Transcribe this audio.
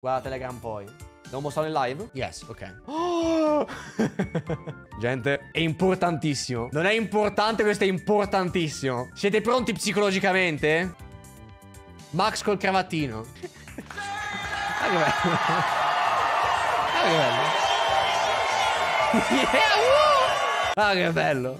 Guarda Telegram poi. Devo mostrare in live? Yes, ok. Gente, è importantissimo. Non è importante, questo è importantissimo. Siete pronti psicologicamente? Max col cravattino. ah, che bello. Ah, che bello. Yeah, uh! Ah, che bello.